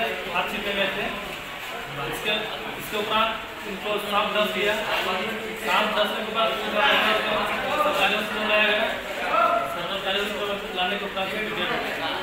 किए गए थे इसके इसके उपरांत इनको शाम दस दिया शाम दस के बाद सरकारी स्कूल लाया गया सरकारी स्कूल लाने के उपरांत